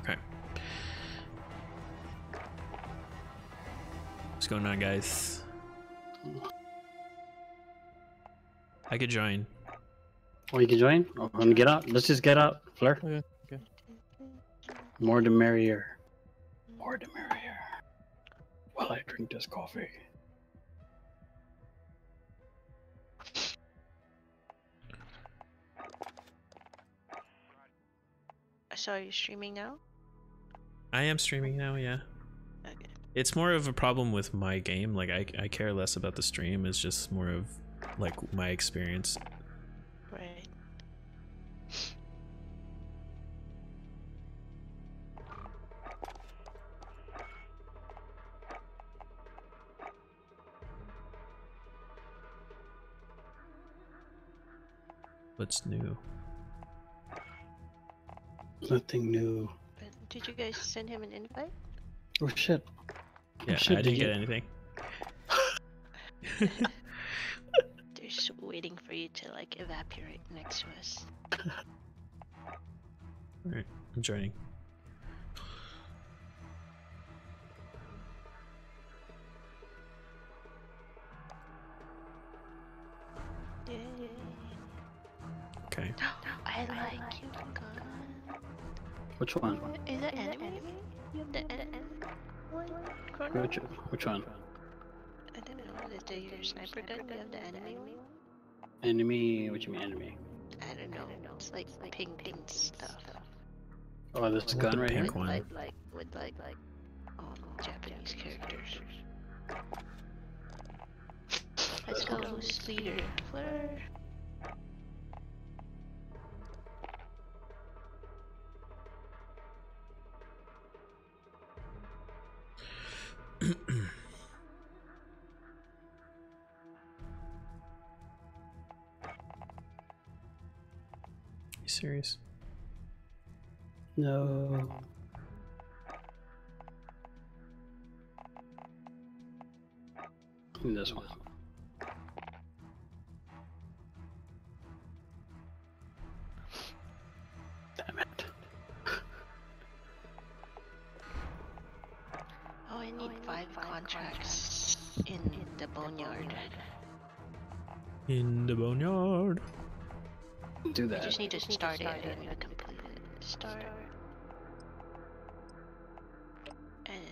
Okay. What's going on, guys? I could join. Oh, you can join? Oh, let me get out. Let's just get out. Flare. Okay, oh, okay. More the merrier. More the merrier. While I drink this coffee. So are you streaming now? I am streaming now, yeah. Okay. It's more of a problem with my game. Like, I, I care less about the stream. It's just more of, like, my experience. Right. What's new? Nothing new. But did you guys send him an invite? Oh shit. Oh, yeah, shit, I did didn't get you- anything. They're just waiting for you to like evaporate next to us. Alright, I'm joining. Okay. I like you, God. Which one? Is that enemy? The enemy? Which, which one? I don't know. Is it your sniper gun? You have the enemy one? Enemy? What you mean enemy? I don't know. It's like pink pink stuff. Oh, this want gun right here? pink one. Like like with like like um Japanese characters. Let's go, speeder. Fleur. Serious? No. This one. Damn it. Oh, I need oh, five contracts in the boneyard. In the boneyard. Do I that. just need to start it. I don't to complete it. Start. And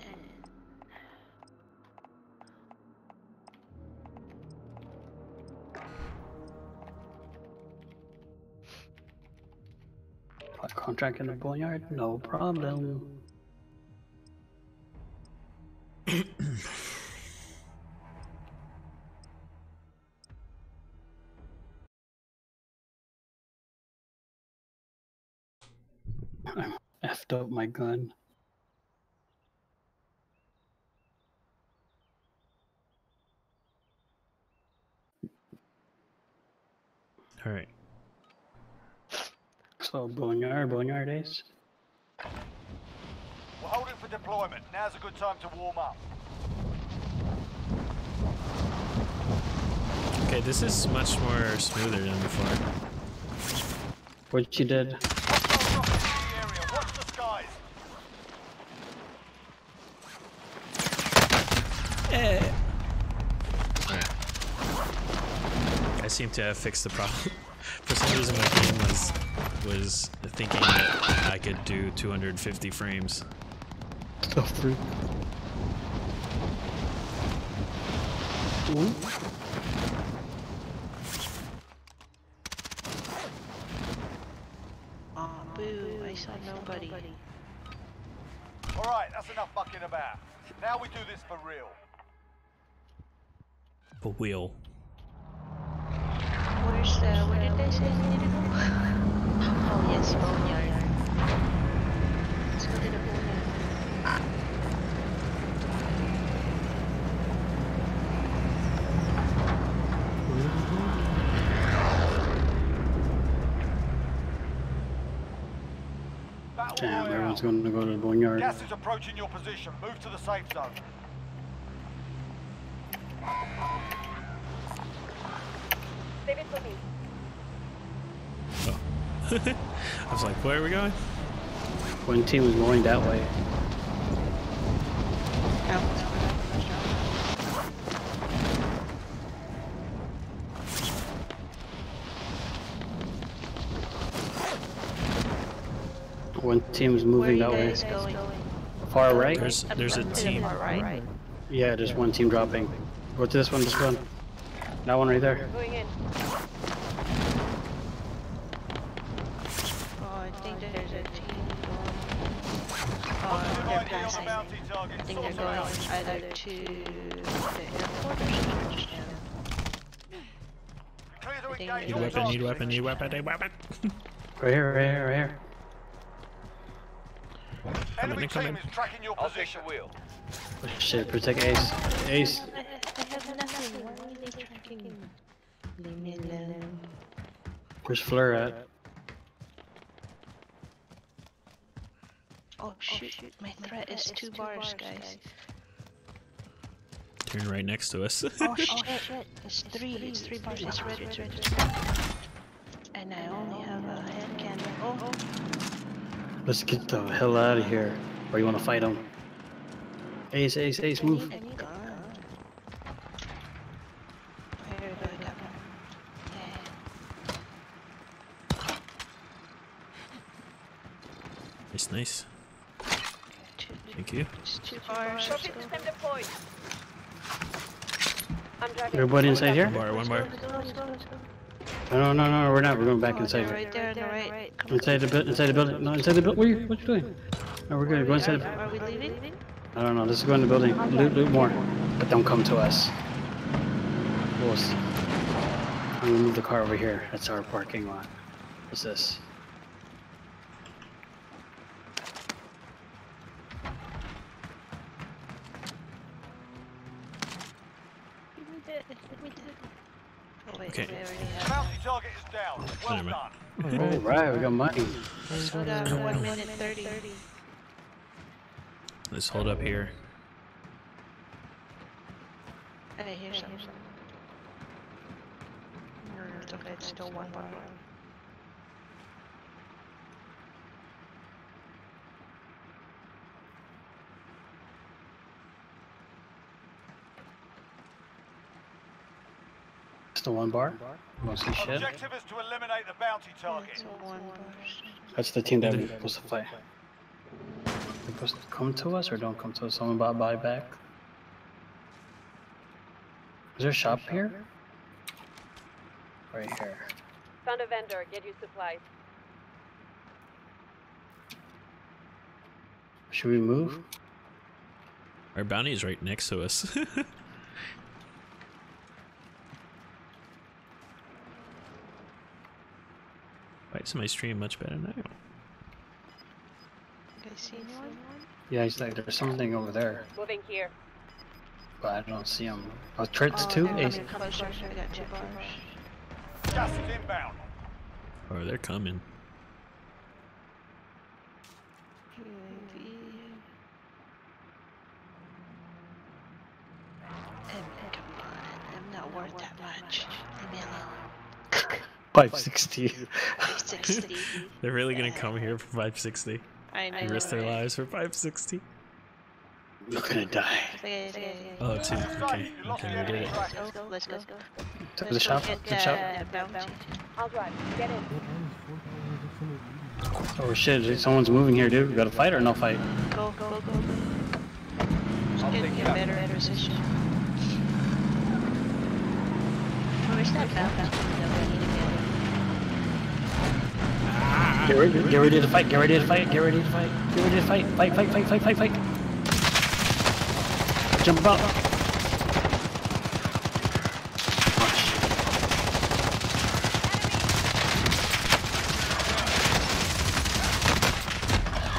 contract in the boneyard? No problem. Effed up my gun. Alright. So boneyard, boneyard ace. We're holding for deployment. Now's a good time to warm up. Okay, this is much more smoother than before. What you did? Hostiles dropping into the area. Watch the skies. I seem to have fixed the problem. For some reason, my game was was thinking that I could do 250 frames. The freak. Ooh. oh, boo! I saw nobody. All right, that's enough fucking about. Now we do this for real. A wheel. Where's the? Where did they say we need to go? oh yes, boneyard. Let's go to the boneyard. Battle Damn, royale. everyone's gonna go to the boneyard. Gas is approaching your position. Move to the safe zone. I was like, where are we going? One team was going that way. One team was Where are moving that way. guys going? Far right? There's there's a team. far right. Yeah, there's one team dropping. Go to this one, this one. That one right there. Going in. Oh, I think there's a team going. Oh, they're ID on the passing. I think they're going either to the airport or Georgetown. Clear to I think engage Need weapon, need weapon, need weapon, need weapon. Right here, right here, right here. Enemy in, come team in. is tracking your position. wheel. Oh, shit, protect Ace. Ace. I, I have nothing. Why are they tracking me? Leave me alone. Where's Fleur at? Oh, oh shoot, my threat is two bars, guys. Turn right next to us. Oh, oh shit, it's three, it's three bars, it's red, it's red, it's red. And I only have a hand cannon. Oh, Let's get the hell out of here. Or you wanna fight him? Ace, Ace, Ace, I move. need a gun. Here, go, I got one. Nice, nice. Thank you. it's two bars. Trophy let's go. system deployed. I'm driving. Everybody inside here? One bar, one bar. Let's go, let's go, let's go. No, no, no, no, we're not. We're going back Oh, inside. right there on the right. Inside the bu- inside the building. No, inside the building. What are you? What you doing? No, we're good. Go inside. The- Are we leaving? I don't know. Let's go in the building. Loot, loot more. But don't come to us. We'll I'm gonna move the car over here. That's our parking lot. What's this? We did it, we did it. Oh wait, Okay. we already have. Bounty target is down. Well Never mind. done. All right, we got money. We got one minute thirty. Let's hold up here. I hear something. It's okay, it's still one bar. The one bar. You wanna see shit? Objective is to eliminate the bounty target. It's a one bar. That's the team that we're supposed to play. They're supposed to come to us or don't come to us? Someone buy buy back. Is there a shop here? Right here. Found a vendor. Get you supplies. Should we move? Our bounty is right next to us. is my stream much better now? You guys see anyone? Yeah, he's like there's something over there, Moving here. but I don't see him. Oh, Trent's Oh, two. they're Ace. coming closer. I got two bars. Gas is inbound. Oh, they're coming. UAV. And come on, I'm not worth that much. Leave me alone. Five sixty. 60. They're really gonna come here for 560 I know. and risk their lives for 560. You're gonna die. It's okay, okay. Oh, two. Safe, Okay, you lost the okay, we did enemy it. tracker. Let's go, let's go. To Let's the go shop. get The shop. the bounty. I'll drive. Get in. Oh shit! Someone's moving here, dude. We gotta fight or no fight? Go, go, go, go. Just get in a better position. Where's that bounty that we need to get? Ready, get ready to fight. Get ready to fight. Get ready to fight. Get ready to fight. Fight, fight, fight, fight, fight, fight. Jump up.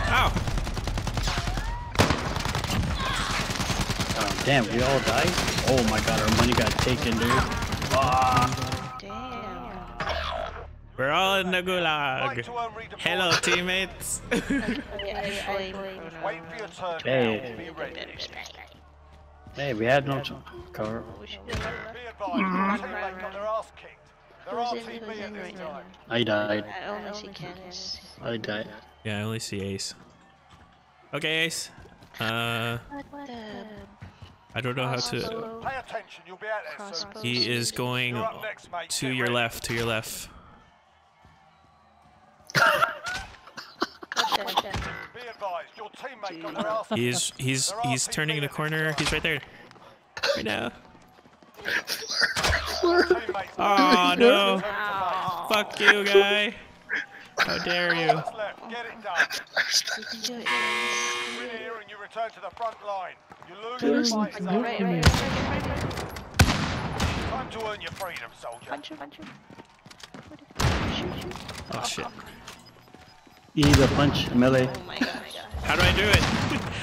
Ow! Oh, damn, we all died? Oh my god, our money got taken, dude. Ah. Damn. We're all in the gulag. to earn redeployment. Hello, teammates. Yeah, I flame Waiting for your turn Hey. now. Be ready. better spec. Hey, we had no ch- cover. We should Be advised, your teammate got their ass kicked. They're Who's in, RTB who's at in this right now? time. I died. I only see Candace. I died. Yeah, I only see Ace. Okay, Ace. Uh, I don't know how to. Pay attention, you'll be out there soon. He is going next, to your left. To your left. He's he's he's turning in the corner. He's right there. Right now. Oh no! To Fuck you, guy! How dare you? Time to earn your freedom, soldier. Punch him, punch him. Shoot, shoot. Oh shit! You need a punch, melee. Oh my god. How do I do it?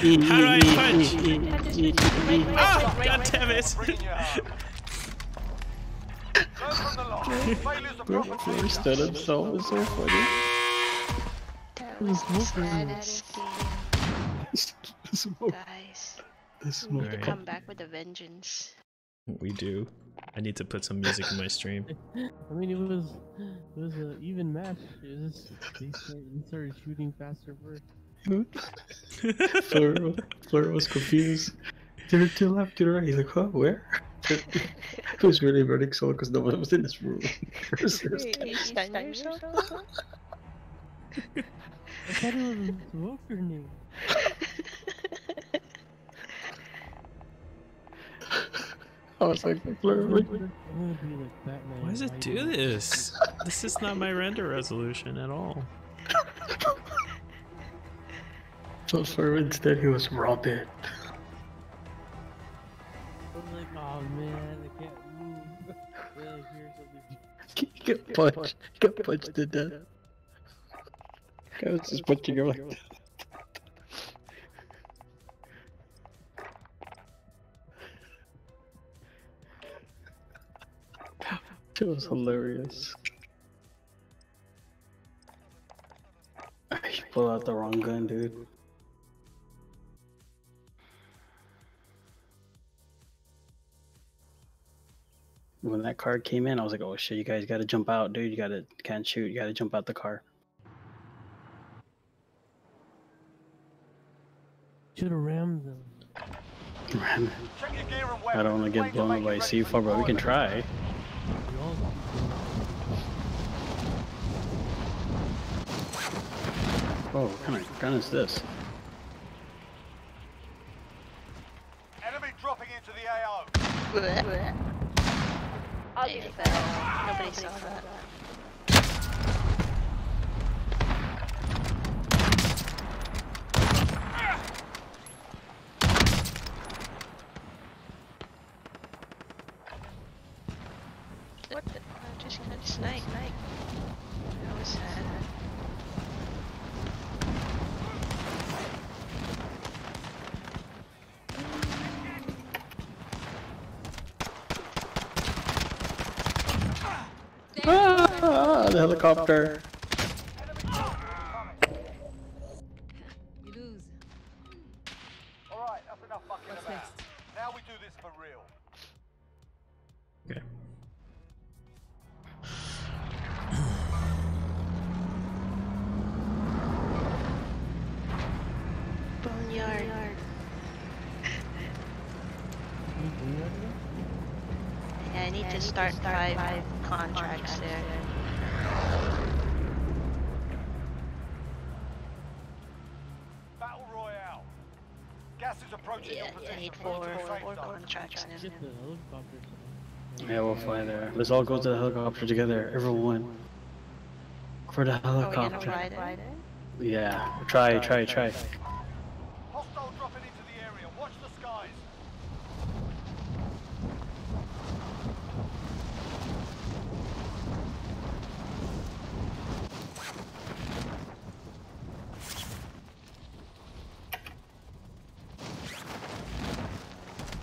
E, How do I E, E, punch? E, E, E, E, E. Ah! God damn it! Bringing you home. Learn from the loss. Failure's a proper team. stood himself. It's so funny. That was the Smoke. guys. The smoke. We need to come back with a vengeance. We do. I need to put some music in my stream. I mean, it was it was an even match. It was just they started, shooting faster first. Fleur, Fleur was confused. To the, to the left, to the right. He's like, huh, where? it was really running slow because no one was in this room. You stun yourself? I thought it was a smoke grenade. I was like, Fleur, I'm what? gonna be like Why does it do this? This is not my render resolution at all. So Fleur instead he was raw dead. I was like, oh man, I can't move. Then I hear something. Punched. He got punched to death. Guy was just punching him like that. It was hilarious. I pull out the wrong gun, dude. When that car came in, I was like, "Oh shit! You guys got to jump out, dude. You gotta can't shoot. You gotta jump out the car." Should have rammed them. Man, Check your gear and I don't want to get blown make up by ready C4, but we can deployment. try. We all Oh, what kind of gun is this? Enemy dropping into the AO. I'll It be fell. Nobody saw that. What the? I just got sniped. That was sad. Ah, the helicopter. Get the helicopter. Yeah, we'll fly there. Let's all go to the helicopter together, everyone. For the Are we helicopter. ride it? Yeah, try, try, try. Hostile dropping into the area. Watch the skies.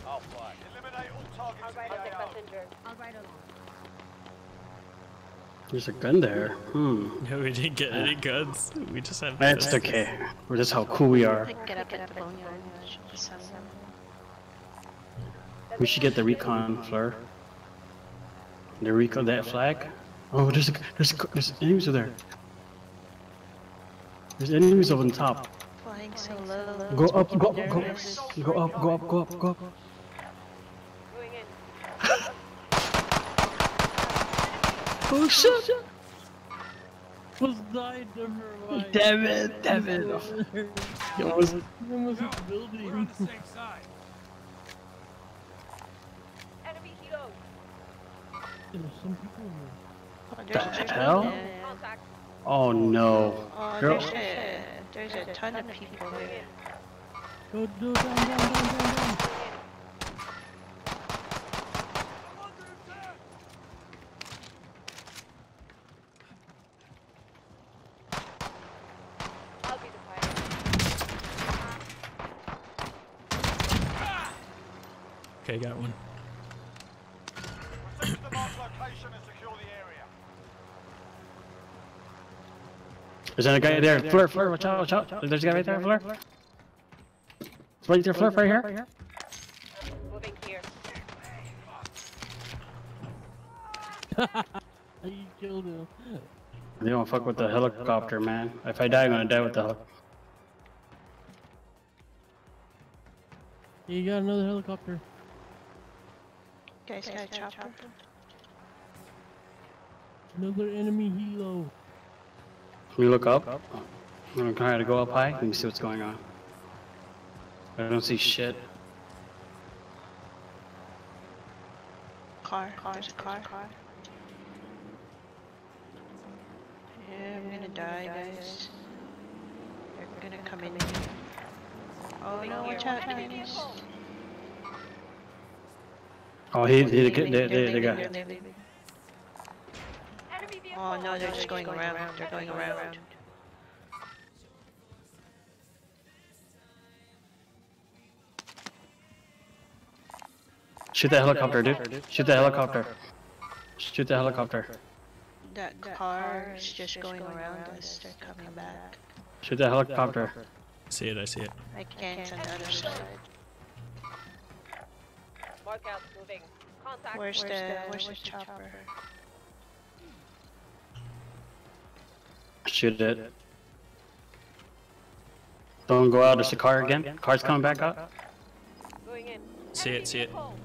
I'll fly. Eliminate all targets I'll in ride the on the AO. messenger. There's a gun there. Hmm. No, we didn't get any guns. We just have. That's pistols. okay. We're just how cool we are. Get up at the boneyard and shoot the sun. We should get the recon, Fleur. The recon, that flag. Oh, there's a, there's a, there's enemies over there. There's enemies over on top. Fly Flying so low. Go up, go up, go Nervous. up, go up, go up, go up, go up. Going in. Oh shit! Was died never mind. Damn it, damn it. You It was almost hit the building. Enemy helo. There's some people in there. Oh, The hell? Yeah. Oh, oh no. Oh, Girl. there's a, there's a ton of people Going there. in. Go, go, down, down, down, down, down. I'll be the pilot. Okay, got one. Proceed to the marked location and secure the area. There's another guy there. Fleur, Fleur, watch out, watch out. There's a guy right there, Fleur. It's right there, Fleur, right here. Moving here. You killed him. They don't fuck with the helicopter, man. If I die, I'm gonna die with the hel- You got another helicopter. Guys, got a chopper. Another enemy helo. Can you look up? I'm gonna try to go up high. Let me see what's going on. I don't see shit. Car. There's a car. Yeah, I'm gonna die, guys. They're gonna come in here. Oh no, watch out, Enemy guys. vehicle. Oh, he, he, They're they, leaving, they, they're they leaving, got. they're leaving. Enemy vehicle. Oh no, they're just going around. They're going around. Shoot that helicopter, dude. Shoot that helicopter. Shoot the helicopter. That car is just going around us. They're coming back. Shoot that helicopter. See it, I see it. I can't on the other side. Mark out. Moving. Contact. Where's the Where's the chopper? Shoot it. Don't go out. There's a car again. Car's coming back out. Going in. See it, see it. vehicle.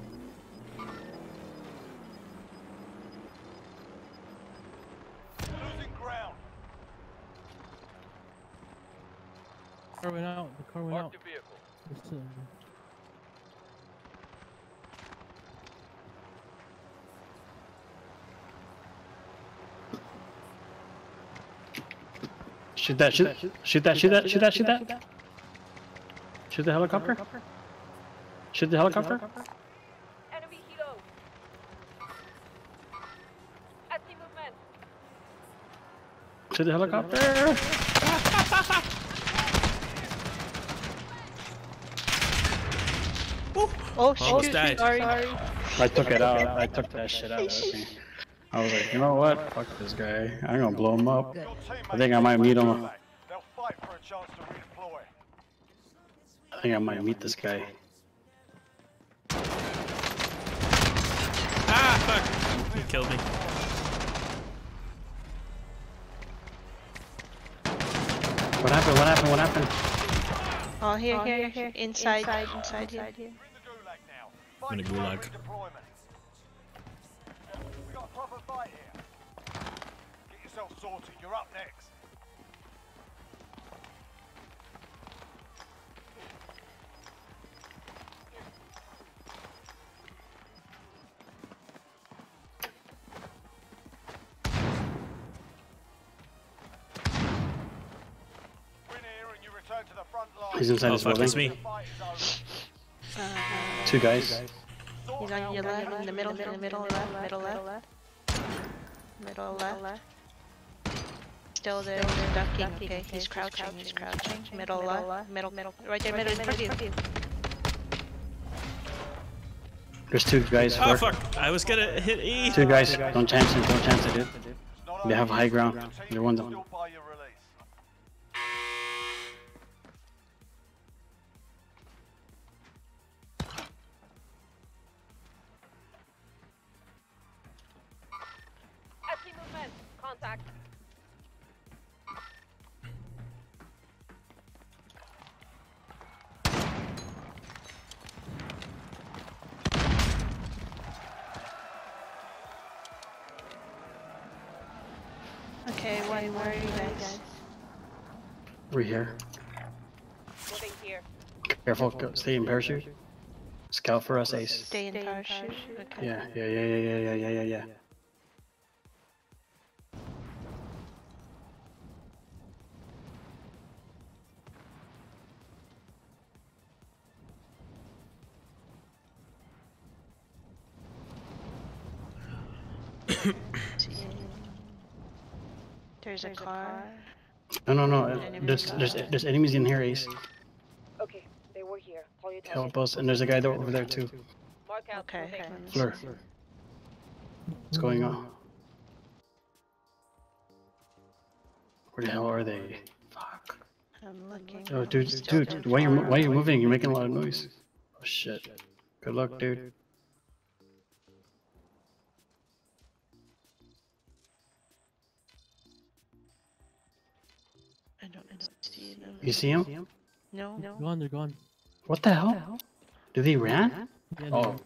Losing. Car went out. The car went out. The vehicle. Shoot that. Shoot. Shoot that. Shoot that. Shoot that. Shoot that. Shoot the helicopter. Shoot the helicopter. Enemy helo. I see movement. Shoot the helicopter. Oh Almost shoot! died. Sorry. I took it out. I took that shit out. Of me. I was like, you know what? Fuck this guy. I'm gonna blow him up. I think I might meet him. teammates They'll fight for a chance to redeploy. I think I might meet this guy. Ah, fuck! He killed me. What happened? What happened? What happened? Oh here, here, here. Inside, inside, inside here. We're in the gulag now. I'm in a gulag. Sorted. You're up next. Win here and you return to the front line. He's inside Oh this fuck, building. it's me. The fight is over. Two guys. He's on your left, in the middle, in the middle left, middle left, middle left. Still there, ducking. Okay, he's crouching. He's crouching. Middle left, middle, middle, right there, middle in front of you. There's two guys. Oh Fleur. fuck! I was gonna hit E. Two guys. Don't chance it. Don't chance it, dude. They have high ground. your team They're ones still Wait, where are you guys? We're here. Careful, go, stay in parachute. Scout for us, Ace. Stay in parachute? Okay. Yeah, yeah, yeah, yeah, yeah, yeah, yeah, yeah. yeah. There's a car. No, no, no. uh, There's, there's, there's enemies in here, Ace. Okay, they were here. Call your target. Help us. And there's a guy over there too. Mark out. Okay, okay. Fleur. What's going on? Where the hell are they? Fuck. I'm looking. Oh, dude, Still dude, too why you far. why you moving? You're making a lot of noise. Oh shit. Good luck, dude. You see him? No, no. Gone, they're gone. What the hell? Did they ran? Yeah, Oh, no.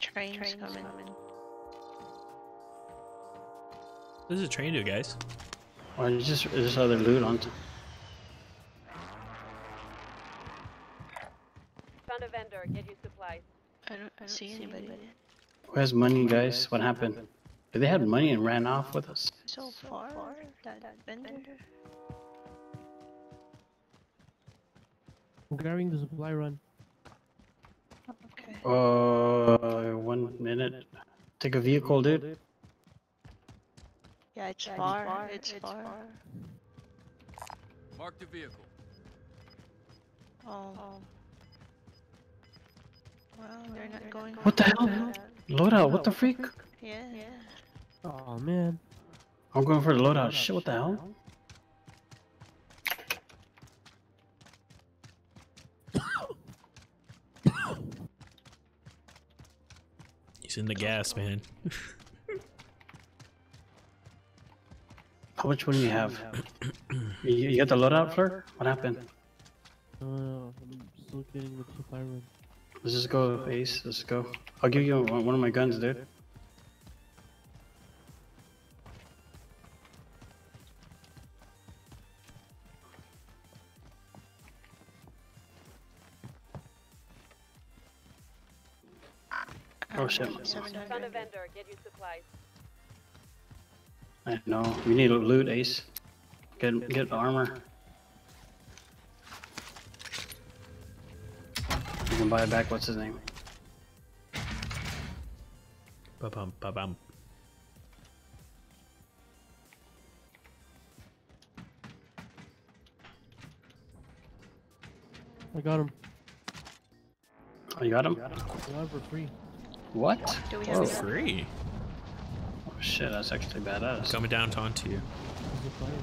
Trains, coming. What does a train do, guys? well, it's just it's just other loot on. Found a vendor. Get you supplies. I don't, I don't see anybody. Who has money, guys? What happened? Did they have money and ran off with us? So far, that vendor. I'm grabbing the supply run. Okay. Uh, one minute. Take a vehicle, dude. Yeah, it's far. It's far. Mark the vehicle. Oh. Well, they're not going. What the hell? that. Loadout. What the freak? Yeah, yeah. Oh man. I'm going for the loadout. Shit. What the hell? He's in the gas, man. How much money do you have? you, you got the loadout, Fleur? What happened? Uh, I'm still getting the supply run. Let's just go, Ace. Let's go. I'll give you one one of my guns, dude. Shit. Found a vendor. Get you supplies. I know. We need loot, Ace. Get get armor. You can buy it back. What's his name? Ba-bum, ba-bum. I got him. Oh, you got him? I got him for free. What? Do we have Oh. free. Oh shit, that's actually badass. Coming down to onto you. The supply run.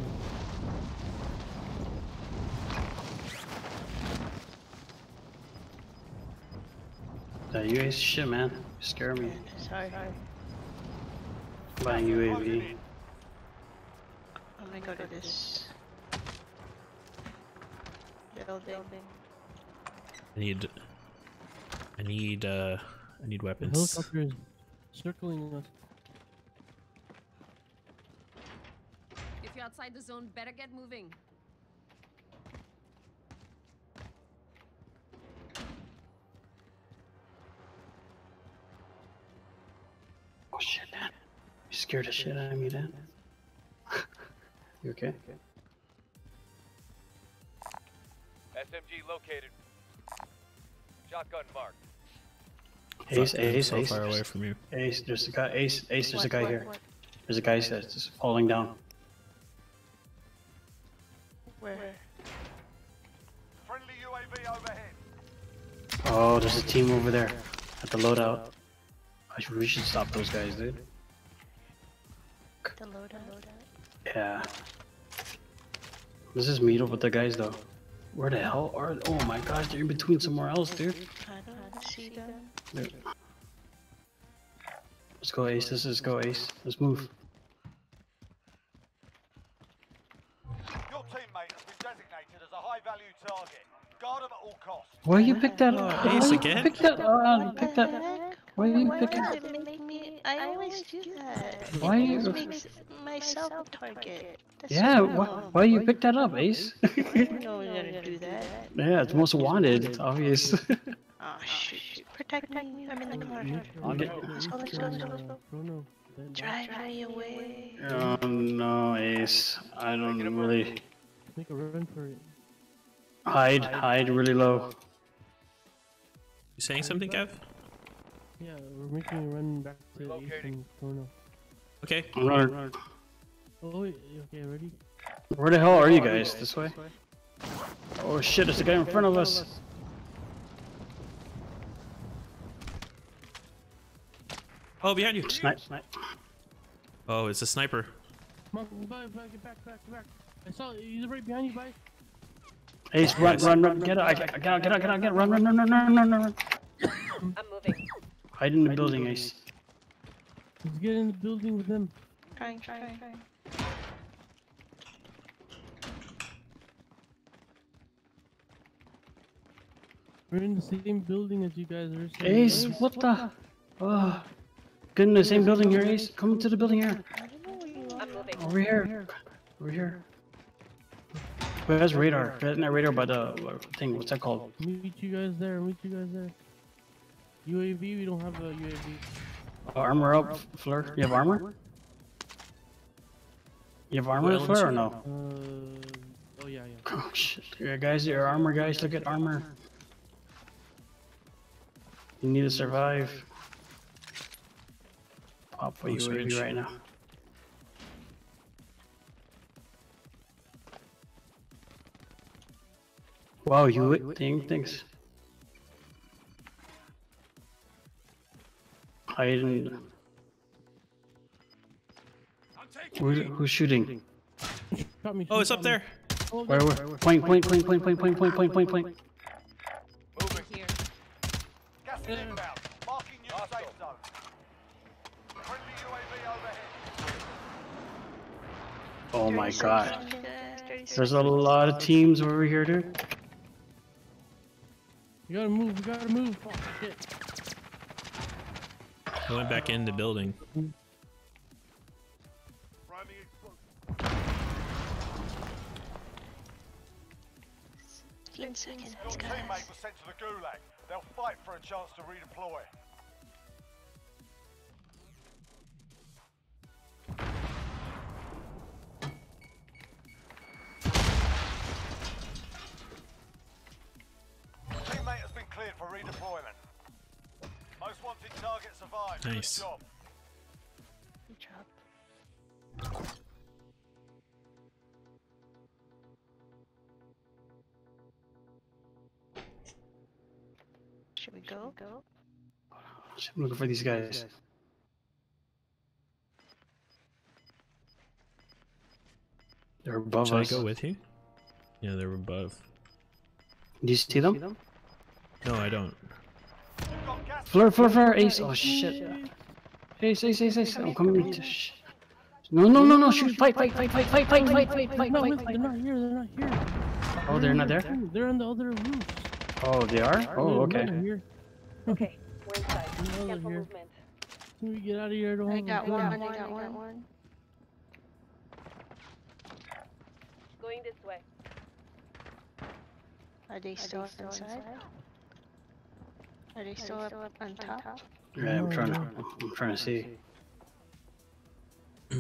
That UAV shit, man. You scare me. Sorry. Buying UAV. I'm gonna go to this building. I need. I need. Uh. I need The weapons. helicopter is circling us. If you're outside the zone, better get moving. Oh shit, man. You scared the shit out of me, Dan. you okay? SMG located. Shotgun marked. Ace, Ace, so Ace. far away from you. Ace, there's a guy. Ace, Ace, there's a guy what, here. what? There's a guy that's just falling down. Where? Friendly UAV overhead. Oh, there's a team over there at the loadout. I should, we should stop those guys, dude. The loadout. Yeah. This is just meet up with the guys, though. Where the hell are? Oh my gosh, they're in between somewhere else, dude. I don't see them. Dude. Let's go, Ace. Let's go, Ace. Let's move. Your teammate has been designated as a high-value target. Guard them at all costs. Why you pick that up? Oh, Why Ace you again? Pick that, uh, What pick the that. heck? Why you Why picking? does it make me? I always do that. Why it you- always makes myself target. That's Yeah, so why, dumb. why you pick that up, Ace? I didn't know we were gonna do that. yeah, it's most wanted. It's obvious. Ah, oh shoot! Protect me! I'm in the car. I'll get. Let's go! Let's go! Let's go! Let's go! Chrono. that- that- Drive me away. Oh no, Ace. I don't really Make a run for it. hide. Hide really low. You saying something, Kev? Yeah, we're making a run back to Ace Relocating. and Chrono. Okay. I'm running. Oh wait, okay, ready? Where the hell are you oh, guys? This way? Oh shit! There's a guy in front of us. Oh, behind you. Snipe, snipe. Oh, it's a sniper. Come on, bye, bye, get back, back, get back. I saw he's right behind you, bye. Ace, run, run, run. Get out! I- I- Get out! Get out! Get out! Get out! Run! Run! Run! Run! Run! Run! Run! I'm moving. Hide in the building, Ace. Let's get in the building with him. Trying, trying, trying. We're in the same building as you guys are. so- Ace, what the? Oh, get in the same building here, Ace. Come to the building here. Over here. Over here. Who has radar? Get in that radar by the uh, thing. What's that called? Meet you guys there. Meet you guys there. UAV. We don't have a UAV. Uh, armor up, Fleur. You have armor? You have armor, Well, Fleur, or no? Uh. Oh yeah, yeah. Oh shit. Yeah, guys, your armor, guys. Look at armor. You need to survive. Pop for UAV syringe. right now. Wow, you thing thanks. Hiding. Who, who's shooting? Shot me. Oh, it's up there. Oh, Where, where? Point, point, point, point, point, point, point, point, point, point. Moving. Here. Gas is inbound. Marking new safe zone. Friendly UAV overhead. Oh my god. There's a lot of teams over here, dude. You gotta move. You gotta move. Oh, shit. I went back in the building. Priming explosive. 15 seconds, Your teammate was sent to the gulag. They'll fight for a chance to redeploy. Redeployment. Most wanted target survived. Nice. Good job. Good job. Should we go? Go. I'm looking for these guys. They're above Should I go with you? Yeah, they're above. Do you see them? No, I don't. Got gas Fleur, fleur, fleur, ace. Oh shit. Ace, ace, ace, ace. I'm coming to sh- No, no, no, no, shoot. Fight, fight, fight, fight, fight, fight, fight, fight, fight, No, fight, fight. they're not here. They're not here. Oh, they're not there? They're on the other roof. Oh, they are? Oh, okay. Okay, we're inside. No, here. movement. Can we get out of here? I don't I have a got one. I got one. Going this way. Are they still up inside? Are they still up on top? Yeah, I'm trying to, I'm trying to see.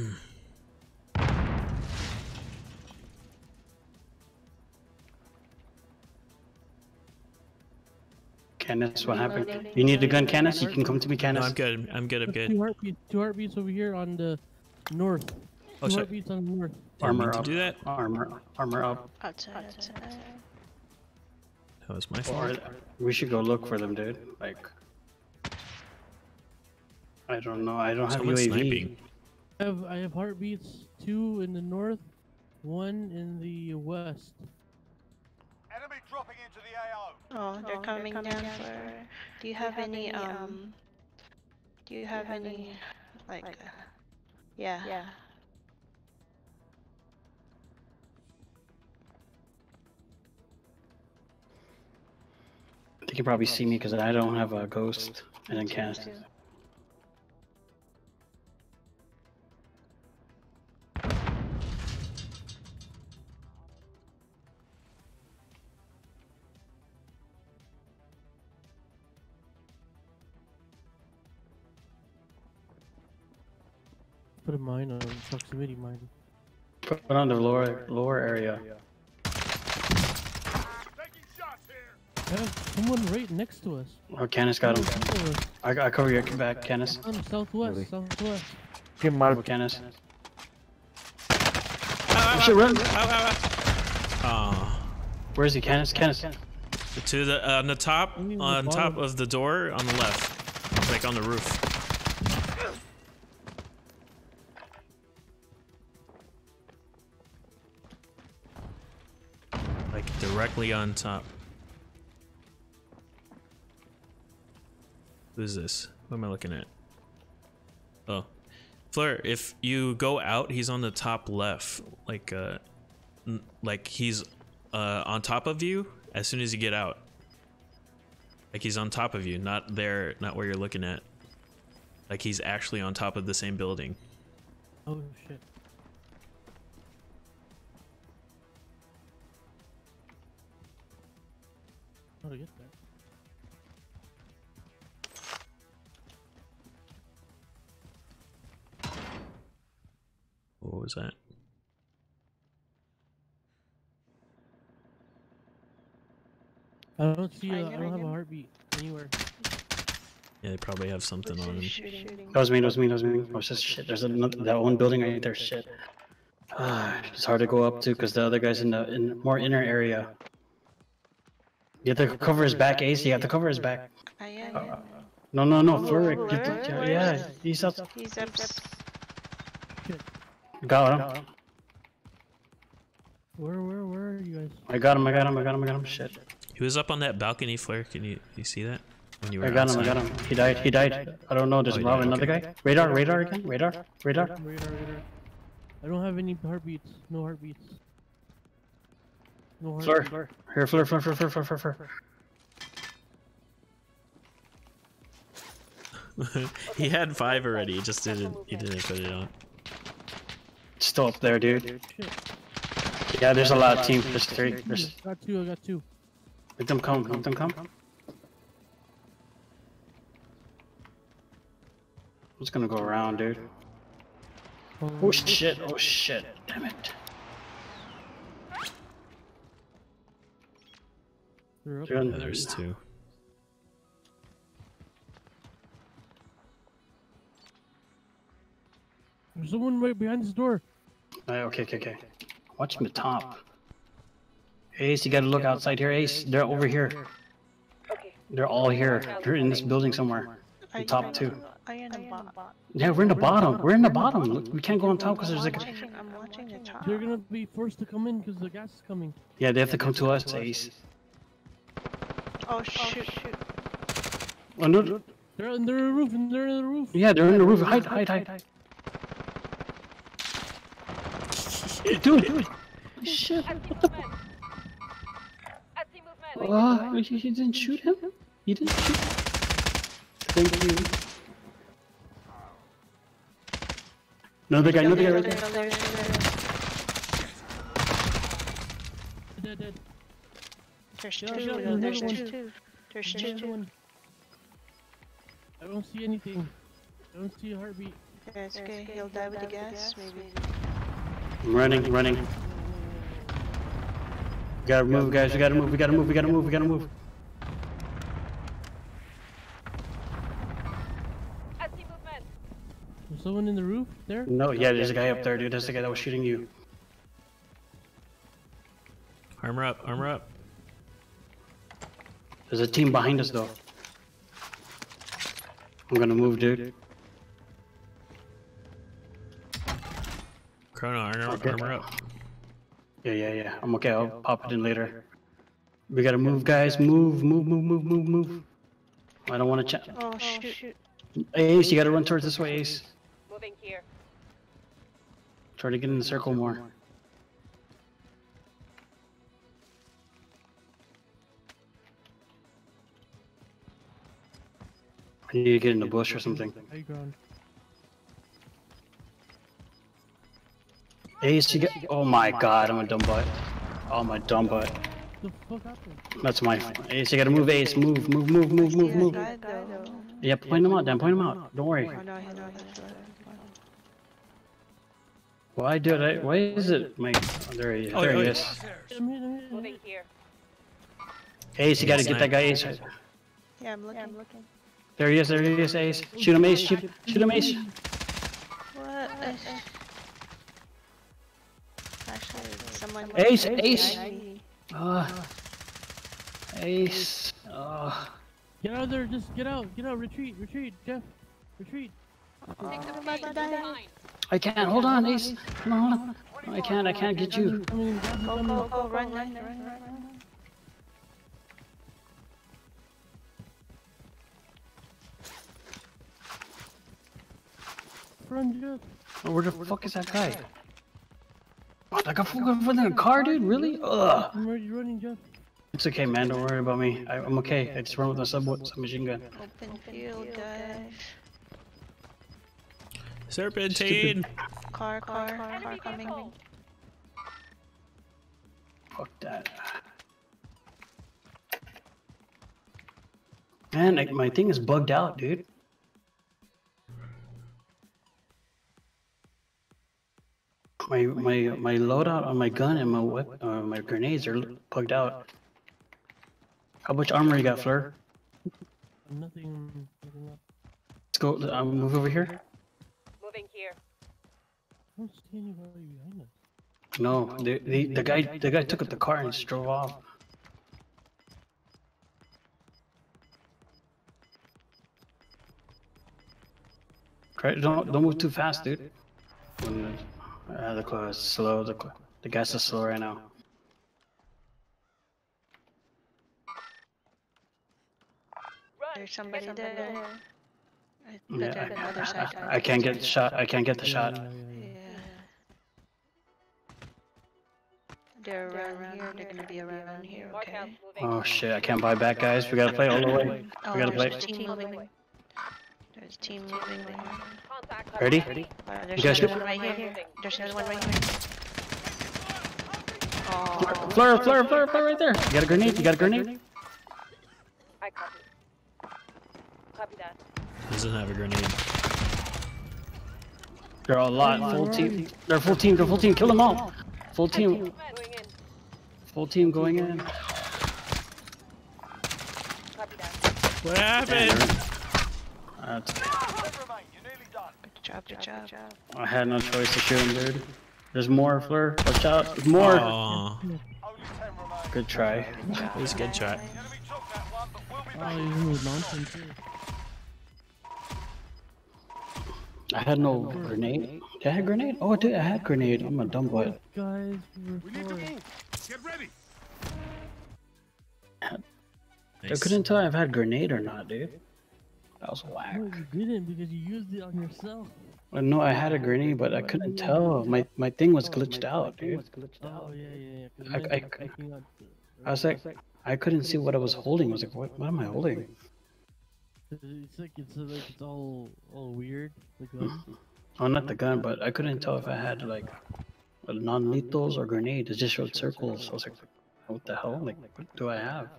Candace, what happened? You need a gun, Candace? You can come to me, No, Candace. I'm good. I'm good. I'm Two good. heartbeats. Two heartbeats over here on the north. Oh, Two sorry. heartbeats on the north. Didn't mean Armor to up. do that. Armor, armor up. Outside, outside. That was my fault. we should go look for them, dude. Like, I don't know. I don't have Someone's UAV. sniping. I have I have heartbeats. Two in the north, one in the west. Enemy dropping into the AO. Oh, they're coming down for. Do you have any um? Do you have any like? Yeah. Yeah. He can probably see me because I don't have a ghost and then cast. Put a mine on proximity mine. Put on the lower lower area. Taking shots here. I have someone right next to us. Oh, Canis got him. I, I cover your back, Canis. On southwest, southwest. Get Cover marked. Canis. Ow, Oh, shit, run! ow, ow, ow. Where is he, Canis? Canis. Oh, to the uh, on the top, mean the on top of the door, on the left, like on the roof. Like directly on top. Who's this? What am I looking at? Oh, Fleur. If you go out, he's on the top left. Like, uh, like he's uh on top of you as soon as you get out. Like he's on top of you, not there, not where you're looking at. Like he's actually on top of the same building. Oh shit. How to get that? What was that? I don't see. Are A, I don't have a heartbeat anywhere. Yeah, they probably have something on him. Shooting. That was me, that was me, that was me. Oh, it's just shit. There's another, that one building right there, shit. Ah, it's hard to go up to because the other guy's in the in more inner area. You have to cover his back, Ace. You have to cover his back. I am. No, no, no, Fleur. Oh, get the- where? yeah, he's up. He's up. Got him. Where, where, where are you guys? I got him, I got him, I got him, I got him. Shit. He was up on that balcony flare. Can you you see that? When you were I got him, I got him. He died, he died. I don't know, there's Oh, probably another okay. guy. Radar, radar again? Radar? Radar? Radar, radar. I don't have any heartbeats. No heartbeats. No Fleur. heartbeats. Here, Fleur, Fleur, Fleur, Fleur, Fleur, Fleur, Fleur. he had five already. He just didn't. He didn't put it on. It's Still up there, dude. Shit. Yeah, there's a lot of teams. There's three. There's, Got two. I got two. let them come, let them come. I'm just gonna go around, dude. Oh, oh shit, oh shit, damn it. They're up. Yeah, there's two. There's someone right behind this door. Uh, okay, okay, okay. Watching the top. Ace, you gotta look outside here, Ace. They're over here. Okay. They're all here. They're in this building somewhere. I top two. I am the bot. Yeah, we're in the bottom. We're in the bottom. Look, We can't go on top because there's like. a- Watching, I'm watching the top. They're gonna be forced to come in because the gas is coming. Yeah, they have to come to us, Ace. Oh shoot! shoot. Oh no, no. They're under the roof. and They're on the roof. Yeah, they're in the roof. Hide, hide, hide. Hey, Dude, dude. Shit. I see movement. I see movement. Uh, you, you didn't shoot him? You didn't shoot him? Thank you. Another guy, another guy right there. There, there, there. Dead, dead. There's two. yeah, There's there's two. another two. There's There's another two. I don't see anything. I don't see a heartbeat. Yeah, it's okay. He'll die with the gas, maybe. I'm running, running. We gotta move, guys. We gotta move. We gotta move. We gotta move. We gotta move. I see movement. There's someone in the roof there. No, yeah, there's a guy up there, dude. That's the guy that was shooting you. Armor up. Armor up. There's a team behind us, though. I'm gonna move, dude. Chrono. Armor, Okay. armor up. Yeah, yeah, yeah. I'm okay. I'll pop it in later. We gotta move, guys. Move, move, move, move, move, move. I don't want to chat. Oh shoot! Oh, Ace, you gotta run towards this way, Ace. Moving here. Try to get in the circle more. I need to get in the bush or something. High ground. Ace, you get. Oh my god, I'm a dumb butt. Oh my dumb butt. The fuck? That's my. Ace, you gotta move, Ace. Move, move, move, move, move, move. Guy. Yeah, point them out, Dan. Point them out. Don't worry. Oh no, he's not. He's not. Why did I? Why is it my? Oh, there he is. Oh, There oh, he is. I'm here, I'm here, Moving here. Ace, you gotta get that guy, Ace. Yeah, I'm looking. I'm looking. There he is. There he is, Ace. Shoot him, Ace. Shoot, shoot him, Ace. What? Actually, someone. Ace, Ace. me. Ah, Ace. Ah. Get out of there, just get out, get out, retreat, retreat, Jeff, retreat. Take the bait, my it's God. mine. I can't. Hold on, Ace. Hold on, hold on. I can't. I can't get you. I mean, gas is Go, go, go, run, run, run, run, run. Run, Jeff. Oh, where the fuck is that guy? Oh, that guy fucking in a car, dude. Really? Ugh. I'm already running, Jeff. It's okay, man. Don't worry about me. I, I'm okay. I just run with my sub submachine gun. Open field, guys. Serpentine. Car, car, car Enemy coming. Fuck that. Man, like, my thing is bugged out, dude. My my my loadout on my gun and my wep- uh, my grenades are plugged out. How much armor you got, Fleur? Nothing, nothing up. Let's go. I'll move over here. Moving here. I don't see anybody behind us. No, the, the the guy the guy took up the car and just drove off. Try, don't don't move too fast, dude. When the- Uh, the car is slow. The cl- the gas is slow right now. Run. There's somebody Get there. door. I Yeah, bet I, side. I, I can't get the shot. I can't get the shot. Yeah, yeah, yeah. Yeah. They're around here. They're gonna be around here. Okay. Oh shit! I can't buy back, guys. We gotta play all the way. Oh, We gotta there's play. A team moving. There's a team moving. Contact. Ready? Uh, You there's guys another one right here. There's another one right here. Oh. Fleur, Fleur, Fleur, Fleur, right there. You got a grenade? You got a grenade? I copy. Copy that. Doesn't have a grenade. They're a lot. Full team. They're full team. They're full team. Kill them all. Full team. Going in. Full team going in. Copy that. What happened? Ten remain. You're nearly done. Good job, good job. I had no choice to shoot him, dude. There's more, Fleur. Watch out. There's more. Aw, Only ten remain. Good try. it was a good shot. The enemy took that one, but we'll be Oh, you with nonsense too. I had no grenade. Did I have grenade? Oh, dude, I had grenade. I'm a dumb boy. Guys, we need to move. Get ready. I couldn't tell if I had grenade or not, dude. That was whack. No, you didn't because you used it on yourself. Well, no, I had a grenade, but I couldn't tell. My my thing was glitched out, dude. Oh yeah, yeah, yeah. 'cause I- mine I- was picking up the- I was like, I couldn't see what I was holding. I was like, what, what am I holding? It's like it's uh, like it's all all weird. The gun. Oh, not the gun, but I couldn't tell if I had like non-lethals or grenade. It just showed circles. I was like, what the hell? Like, what do I have?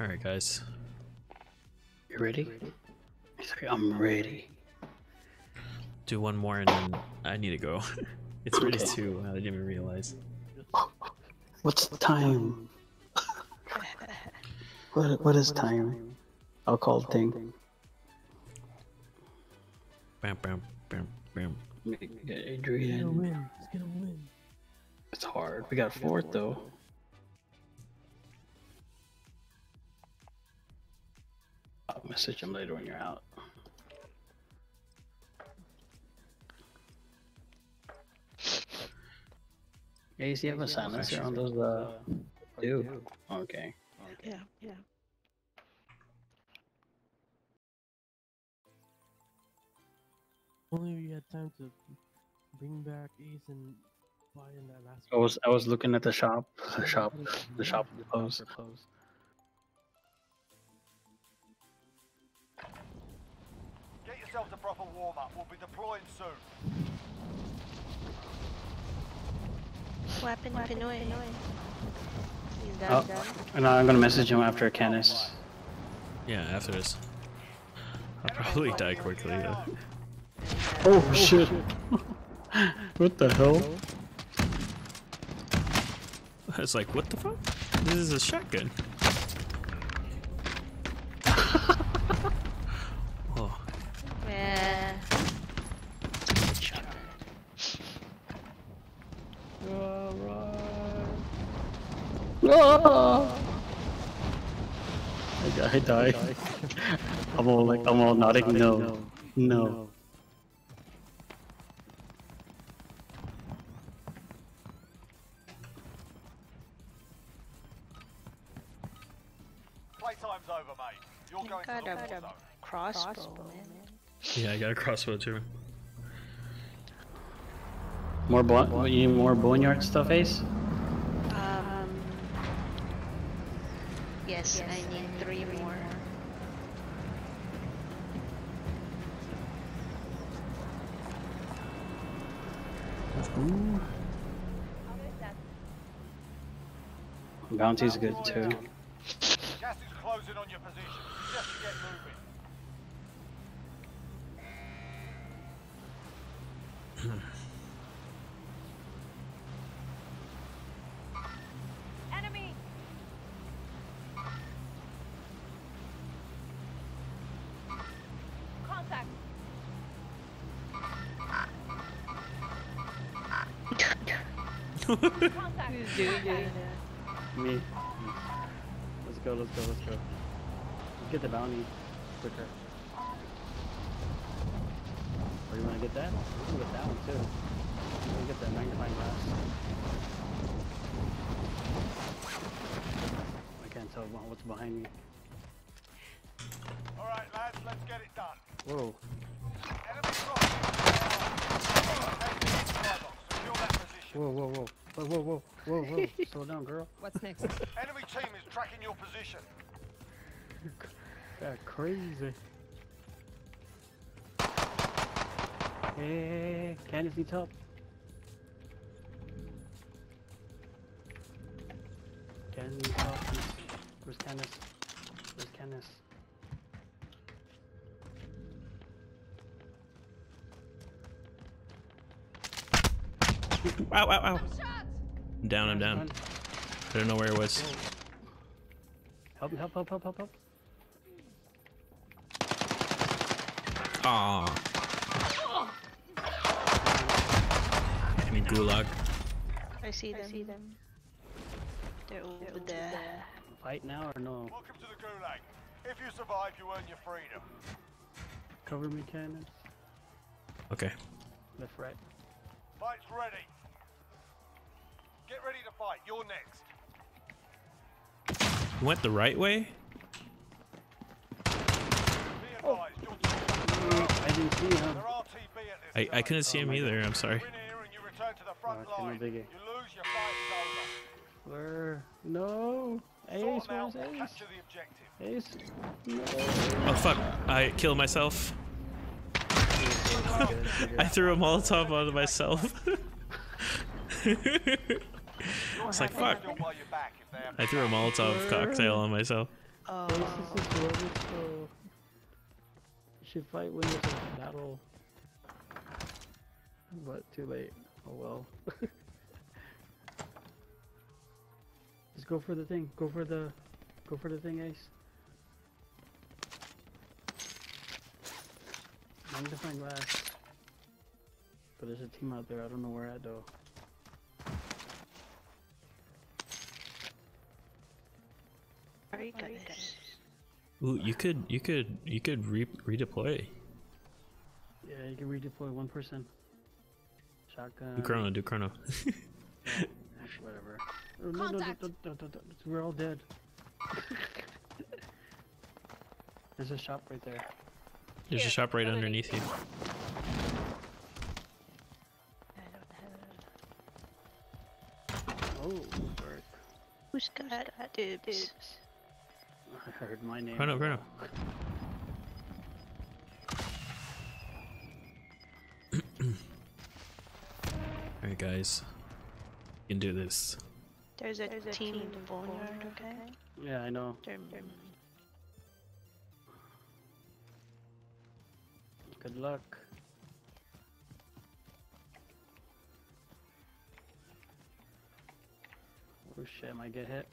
All right, guys. You ready? He's like, I'm ready. Do one more and then I need to go. it's already Okay. two. I didn't even realize. What's the time? what what is time? I'll call the thing. Bam, bam, bam, bam. Make- Get Let's get a Adrian. Let's get a win. It's hard. We got fourth though. I'll message him later when you're out. Ace, you have a silencer on those, uh, do? Okay. Yeah, yeah. Only we had time to bring back Ace and buy in that last. I was, I was looking at the shop, the shop, the shop closed. Get yourselves a proper warm up. We'll be deploying soon. Weapon Pinoy. He's done, Oh, done. and I'm gonna message him after Canis. Yeah, after this. I'll probably die quickly though. Oh shit! Oh, what the hell? It's like, what the fuck? This is a shotgun. oh, Yeah. I, di- I died. I'm all like, I'm all nodding no, no. Playtime's over, mate. You're going to Got the war zone. crossbow, man. yeah, I got a crossbow too. More bon- you need more boneyard stuff, Ace? Yes, I need three more. Bounty's good too. Gas is closing on your position. Just get moving. Contact. Me. Let's go, let's go, let's go. Let's get the bounty quicker. Or you wanna get that? We can get that one too. We can get that magnifying glass. I can't tell what's behind me. All right, lads, let's get it done. Whoa. Enemy crossing. Take the skybox. Secure that position. Whoa, whoa, whoa. Whoa, whoa, whoa, whoa, whoa. Slow down, girl. What's next? Enemy team is tracking your position. That crazy. Hey, hey, hey, Candace needs help. Candace needs help. Where's Candace? Where's Candace? Ow, ow, ow. Shot! I'm down, I'm down. I don't know where it was. Help, help, help, help, help, help. Aw. Enemy gulag. I see them. I see them. They're over there. Fight now or no? Welcome to the Gulag. If you survive, you earn your freedom. Cover me, Candace. Okay. Left, right. Fight's ready. Get ready to fight. You're next. Went the right way? Be I didn't see him. They're RTB at this I, I couldn't see him either, I'm sorry. Win here and you return to the front line. no You biggie. lose, your fight is Where? No. Ace, Sort them out where's Ace? capture the objective. Ace? No. Oh fuck, I killed myself. I threw a Molotov onto myself. it's like, fuck. Still while you're back if they have I threw a Molotov cocktail on myself. Oh. This is what we so. You should fight when there's a battle. But too late. Oh well. Just go for the thing. Go for the. Go for the thing, Ace. Magnifying glass. But there's a team out there. I don't know where at though. Very. Ooh, you could you could you could re- redeploy. Yeah, you can redeploy one person. Shotgun. Do chrono, do chrono. Whatever. Oh, no, no, no, Contact. no, no, no, no, We're all dead. There's a shop right there. There's a shop right over there. underneath you. Oh, work. Who's got dibs? I heard my name. Chrono, chrono. Alright, guys. You can do this. There's a, team in the boneyard, okay? Yeah, I know. They're, they're Good luck. Oh shit, I might get hit.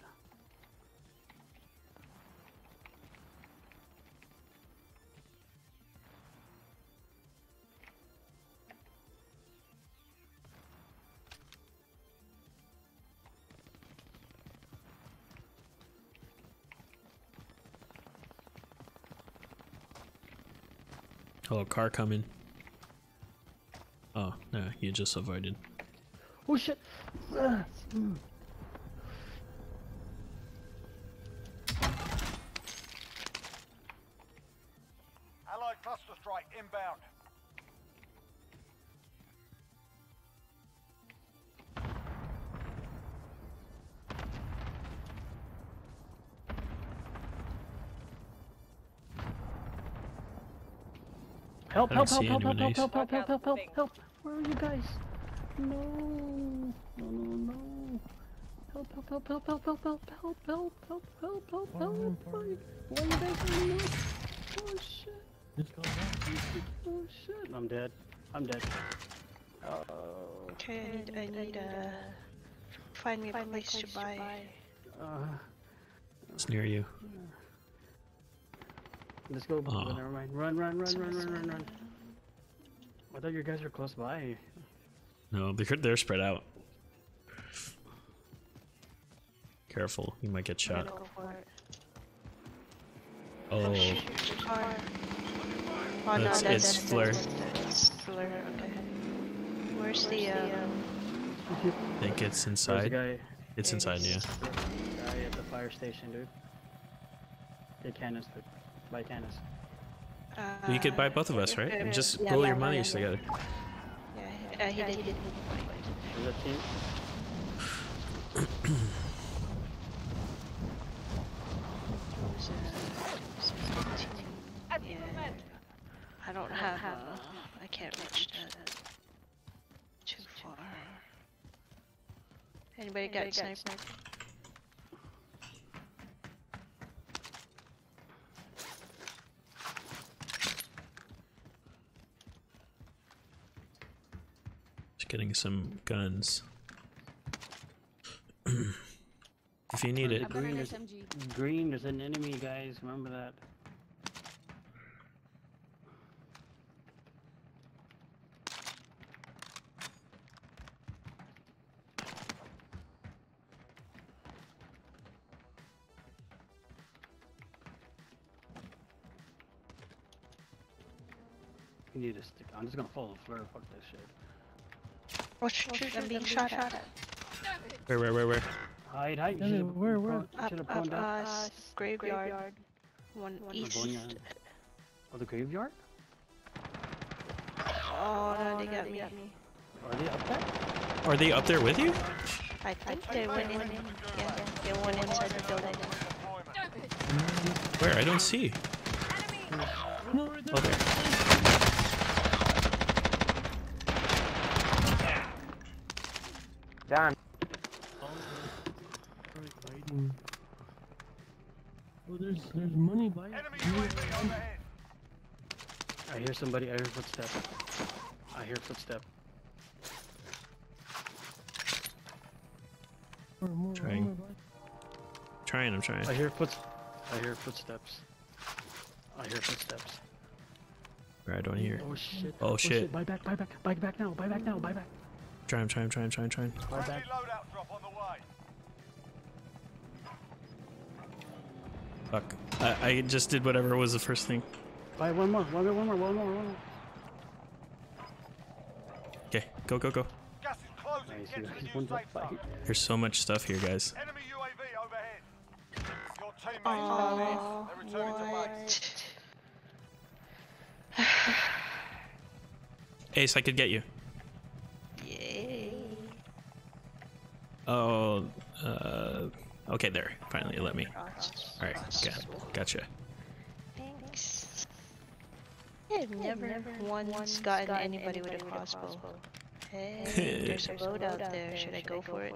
Oh, car coming. Oh, no, you just avoided. Oh shit! Ah, Help, I help, don't help, see help, help, anyone, help, Ace. help, help, help, help, help! Where are you guys? No, no, no, no! Help, help, help, help, help, help, help, help, help, help, help, help, Far in, help! far Why in. why you guys are no? Oh shit! Just go back. Oh shit! I'm dead. I'm dead. Oh. Okay, I need, I need, uh, find me a place to buy. Uh, It's near you. Let's go. Aw. Never mind. Run, run, run, run, run, run, run. I thought you guys were close by. No, they're, they're spread out. Careful, you might get shot. gonna go for it. Oh, shoot, there's. Oh no, That's- that's, it's that's, Fleur. That's Fleur, okay. Where's the, um, I think it's inside. guy, It's inside, yeah. guy at the fire station, dude. Get cannons, dude buy Candace. Uh, you could buy both of us, right? And just yeah, yeah, your money together. Yeah, uh, he, did, he did. Is that team? I don't have. Uh, I can't reach that. Too far. Anybody, Anybody got, got sniper? sniper? some guns. if you need it. Green is, green is an enemy, guys. Remember that. You need a stick. I'm just gonna follow the flare, fuck this shit. Oh shoot, I'm being shot at. Where, where, where, where? Hide, hide. Yeah, where, where? Up, Should have up, uh, out. s- graveyard. One one east. boneyard. Oh, the graveyard? Oh no, they got me. Are they up there? Are they up there with you? I think they went in. Yeah, yeah, they went inside the building. Where? I don't see. No. Oh, there. Right, fighting. Oh, there's there's money by it. Enemy Yeah. UAV overhead. Hmm. I hear somebody. I hear footstep. I hear footstep. More, more, Trying. more Trying, I'm trying. I hear foot. I hear footsteps. I hear footsteps. Where I don't hear. Oh shit. Oh, oh shit. Buy back, buy back, buy back now, buy back now, buy back. Try him, try him, try him, try him, try him. Buy loadout drop on the way. Fuck. I, I just did whatever was the first thing. Buy one more, one more, one more, one more, one more. Okay, go, go, go. Gas is closing. Nice, Get to the new safe zone. There's so much stuff here, guys. Enemy UAV overhead. Your teammates Oh, are They're returning to base. Ace, I could get you. Yay. Oh, uh, okay, there. Finally, let me. All right, got, gotcha. Thanks. I've never, once gotten anybody with a crossbow. Hey, there's a load out there. Should I go for it?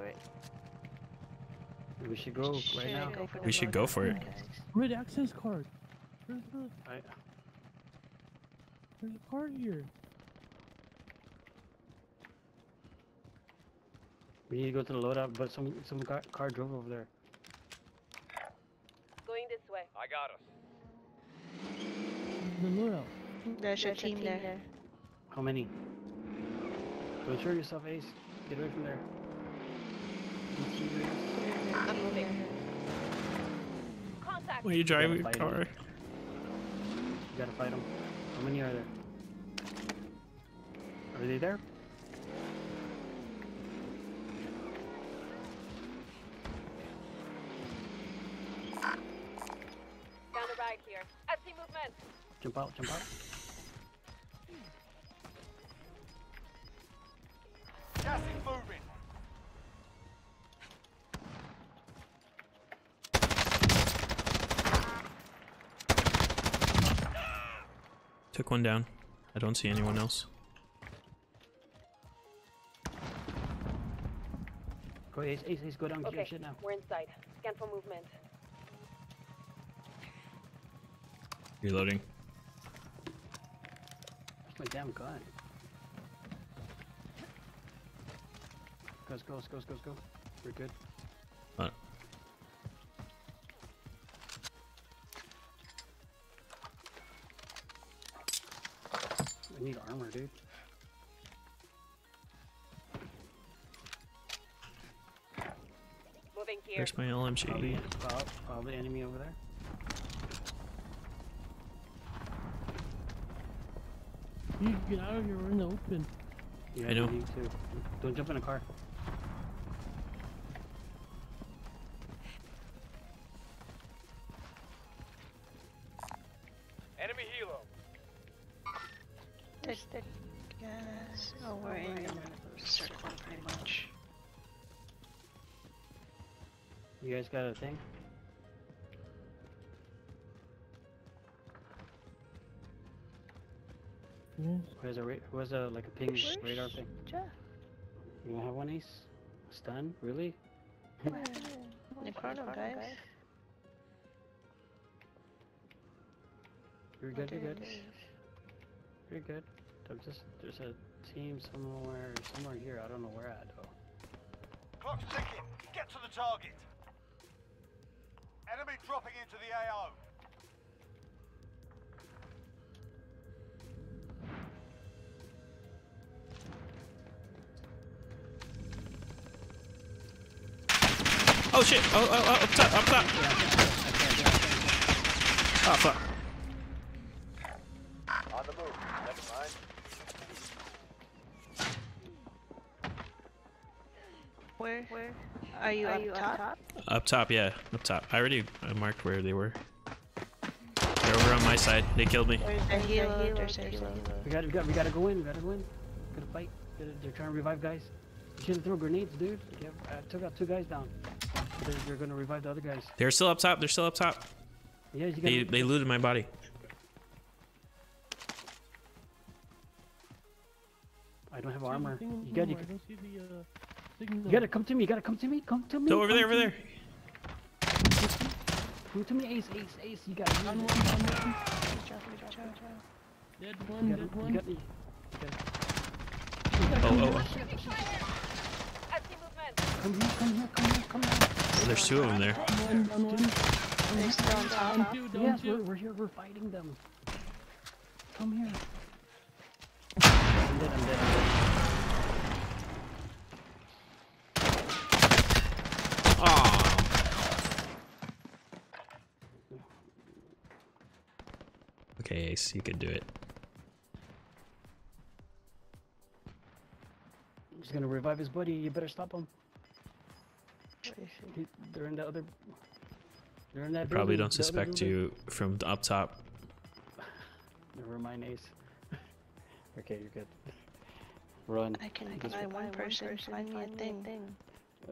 We should go Should right I now. go for We should go for it. Red access card. Where's the? I, There's a card here. We need to go to the loadout, but some some car, car drove over there. Going this way. I got us. The loadout. There's a team there. How many? Don't show yourself, Ace. Get away from there. You see? I'm moving. Contact. Will you drive Yeah, your car? him. You gotta fight them. How many are there? Are they there? Jump out, jump out. Gas is moving. Took one down. I don't see anyone else. Go, Ace, Ace, Ace, go down, get Okay, shit now. we're inside. Scan for movement. Reloading. Where's my damn gun? Go, let's go, go, go, go. We're good. Uh, We need armor, dude. Moving here. there's my Probably, LMG. prob- probably enemy over there. You get out of here. We're in the open. Yeah, I know. we need to. Don't jump in a car. Enemy helo. The, the gas. Oh, we're in the circle pretty much. You guys got a thing? Yes. Who a ra- who a like a ping Where's radar thing? Jeff? You don't have one, Ace? Stun? Really? Necrono, guys. You're good. You're good. You're good. I'm just there's a team somewhere somewhere here. I don't know where at though. Clock's ticking. Get to the target. Enemy dropping into the AO. Oh shit! Oh, oh, oh, up top, up top! Oh fuck. On the move. Never mind. Where? Where? Are you, up, top? Up top, yeah, up top. I already uh, marked where they were. They're over on my side. They killed me. There's a helo. There's a helo. We gotta, we gotta, we gotta go in. We gotta go in. Gotta fight. Gotta, they're trying to revive guys. You shouldn't throw grenades, dude. Yeah, I took out two guys down. They're, they're gonna revive the other guys. They're still up top. They're still up top. Yeah, you They gotta. they looted my body. I don't have armor. You gotta. floor, I don't see the uh. You gotta come to me. You gotta come to me. Come to me. So over there, over there. Come to me, Ace, Ace, Ace. You got Down me. one, down one. Good job, good job. Dead one, dead one. Oh, oh, oh. I see movement. Come here, come here, come here, come here. Oh, there's two of them there. One, one. They're still on top. two, down Yes, we're, we're here. We're fighting them. Come here. I'm dead, I'm dead, I'm dead. Okay, Ace, you could do it. He's gonna revive his buddy. You better stop him. He, they're in the other. They're in that. Probably building, don't suspect you from the up top. Never mind, Ace. okay, you're good. Run. I can This buy way. one person, find me a thing. Uh,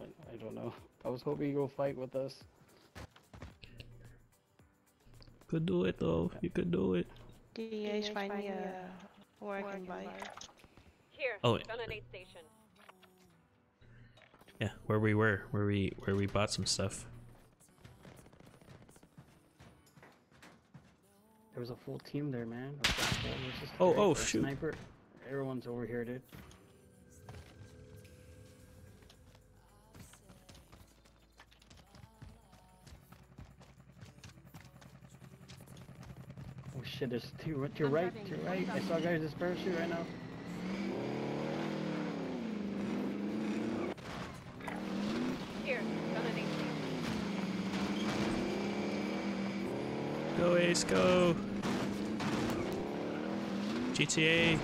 I, I don't know. I was hoping you go fight with us. Could do it though. You could do it. Do you guys find me a where I can buy? Here. Oh, Gun and aid station. Yeah, where we were, where we where we bought some stuff. There was a full team there, man. It was a full- it was just Oh, oh, shoot. Sniper. Everyone's over here, dude. Oh shit, there's two to your right, to your right. I saw guys just parachute right now. Here. Gun and aid station. Go Ace, go! GTA.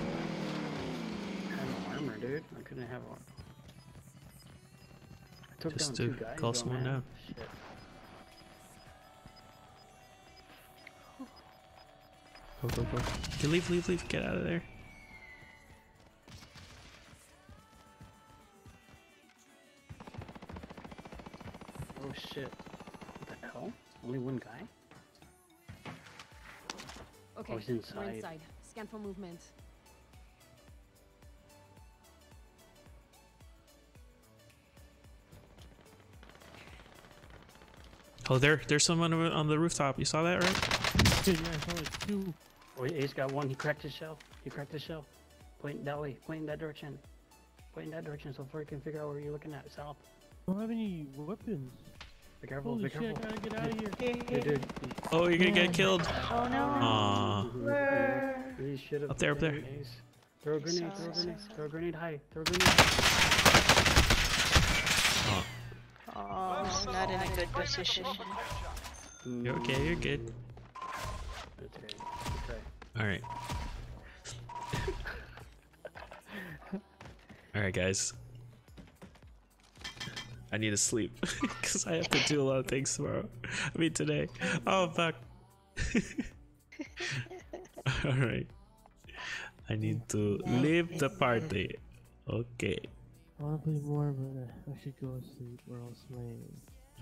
I had no armor, dude. I couldn't have armor. I took Just down to two guys. call someone down. Shit. Go, go, go. Okay, leave, leave, leave. Get out of there. Oh shit. What the hell? Only one guy? Okay, he's we're inside. inside. Scan for movement. Oh, there, there's someone on the rooftop. You saw that, right? Yeah, yeah, I saw like two. Oh, Ace got one. He cracked his shell. He cracked his shell. Point that way. Point in that direction. Point in that direction so far you can figure out where you're looking at. South. I don't have any weapons. Be careful. Holy be shit. I gotta get out of here. Here, Yeah, here. dude. Oh, you're gonna get killed. Oh no. Aw. Where? He should have. Up there, up there. Ace. Throw a grenade. Throw a grenade. saw, saw. Throw a grenade high. Throw a grenade. Oh, Oh, not in a good position. you're okay. You're good. That's okay. Okay. All right. All right, guys. I need to sleep because I have to do a lot of things tomorrow. I mean today. Oh fuck. All right. I need to leave the party. Okay. I wanna play more, but uh, I should go to sleep or else my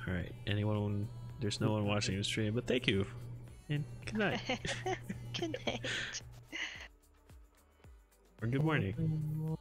All right. Anyone? There's no one watching the stream, but thank you. And good night Good night. or good morning. Play more.